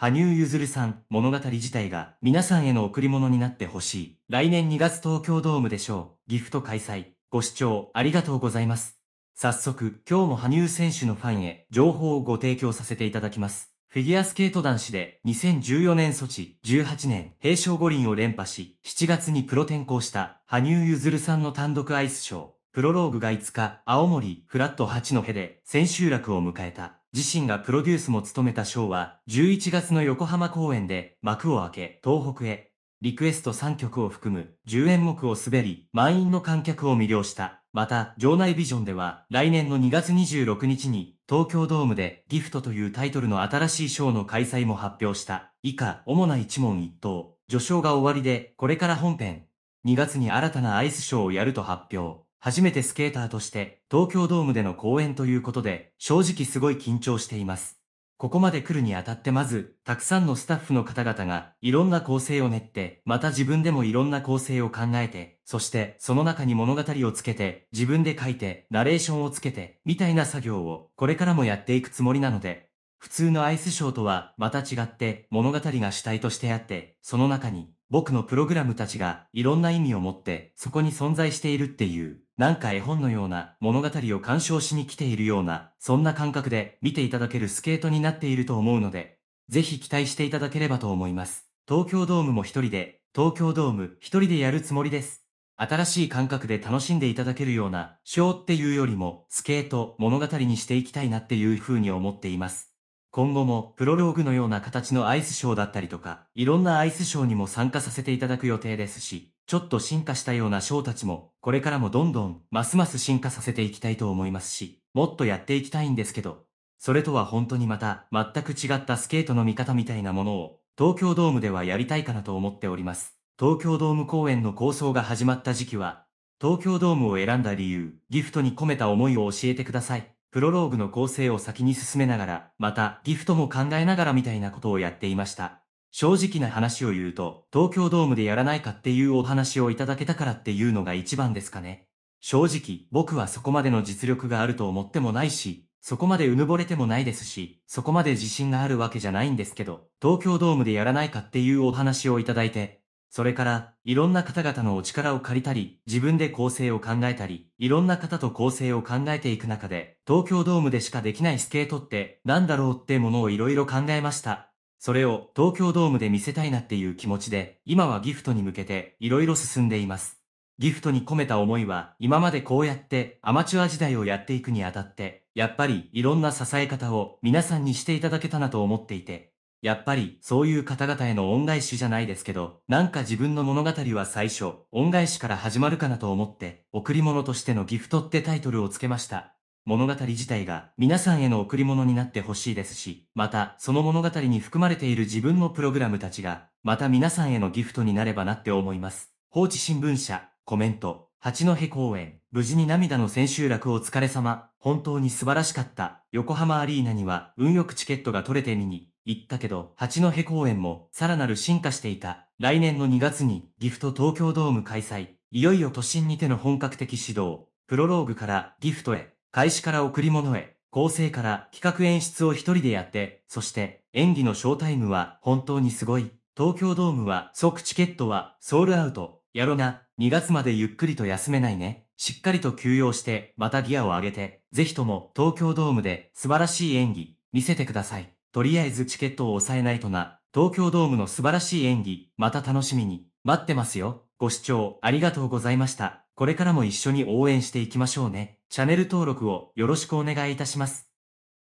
羽生結弦さん、物語自体が皆さんへの贈り物になってほしい。来年2月東京ドームでしょう。ギフト開催。ご視聴ありがとうございます。早速、今日も羽生選手のファンへ情報をご提供させていただきます。フィギュアスケート男子で2014年ソチ、18年平昌五輪を連覇し、7月にプロ転向した羽生結弦さんの単独アイスショー。プロローグが5日、青森フラット8のヘで千秋楽を迎えた。自身がプロデュースも務めたショーは、11月の横浜公演で幕を開け、東北へ、リクエスト3曲を含む10演目を滑り、満員の観客を魅了した。また、場内ビジョンでは、来年の2月26日に、東京ドームでギフトというタイトルの新しいショーの開催も発表した。以下、主な一問一答。序章が終わりで、これから本編。2月に新たなアイスショーをやると発表。初めてスケーターとして東京ドームでの公演ということで正直すごい緊張しています。ここまで来るにあたってまず、たくさんのスタッフの方々がいろんな構成を練って、また自分でもいろんな構成を考えて、そしてその中に物語をつけて、自分で書いて、ナレーションをつけて、みたいな作業をこれからもやっていくつもりなので、普通のアイスショーとはまた違って物語が主体としてあって、その中に僕のプログラムたちがいろんな意味を持ってそこに存在しているっていう、なんか絵本のような物語を鑑賞しに来ているような、そんな感覚で見ていただけるスケートになっていると思うので、ぜひ期待していただければと思います。東京ドームも一人で、東京ドーム一人でやるつもりです。新しい感覚で楽しんでいただけるような、ショーっていうよりも、スケート、物語にしていきたいなっていう風に思っています。今後もプロローグのような形のアイスショーだったりとか、いろんなアイスショーにも参加させていただく予定ですし、ちょっと進化したようなショーたちも、これからもどんどん、ますます進化させていきたいと思いますし、もっとやっていきたいんですけど、それとは本当にまた、全く違ったスケートの見方みたいなものを、東京ドームではやりたいかなと思っております。東京ドーム公演の構想が始まった時期は、東京ドームを選んだ理由、ギフトに込めた思いを教えてください。プロローグの構成を先に進めながら、またギフトも考えながらみたいなことをやっていました。正直な話を言うと、東京ドームでやらないかっていうお話をいただけたからっていうのが一番ですかね。正直、僕はそこまでの実力があると思ってもないし、そこまでうぬぼれてもないですし、そこまで自信があるわけじゃないんですけど、東京ドームでやらないかっていうお話をいただいて、それから、いろんな方々のお力を借りたり、自分で構成を考えたり、いろんな方と構成を考えていく中で、東京ドームでしかできないスケートって何だろうってものをいろいろ考えました。それを東京ドームで見せたいなっていう気持ちで、今はギフトに向けていろいろ進んでいます。ギフトに込めた思いは、今までこうやってアマチュア時代をやっていくにあたって、やっぱりいろんな支え方を皆さんにしていただけたなと思っていて、やっぱりそういう方々への恩返しじゃないですけど、なんか自分の物語は最初、恩返しから始まるかなと思って、贈り物としてのギフトってタイトルをつけました。物語自体が皆さんへの贈り物になってほしいですし、またその物語に含まれている自分のプログラムたちが、また皆さんへのギフトになればなって思います。放置新聞社、コメント、八戸公演、無事に涙の千秋楽お疲れ様、本当に素晴らしかった。横浜アリーナには運よくチケットが取れて見に行ったけど、八戸公演もさらなる進化していた。来年の2月にギフト東京ドーム開催。いよいよ都心にての本格的指導。プロローグからギフトへ、開始から贈り物へ、構成から企画演出を一人でやって、そして演技のショータイムは本当にすごい。東京ドームは即チケットはソールアウト。やろな。2月までゆっくりと休めないね。しっかりと休養してまたギアを上げて、ぜひとも東京ドームで素晴らしい演技見せてください。とりあえずチケットを抑えないとな。東京ドームの素晴らしい演技、また楽しみに。待ってますよ。ご視聴ありがとうございました。これからも一緒に応援していきましょうね。チャンネル登録をよろしくお願いいたします。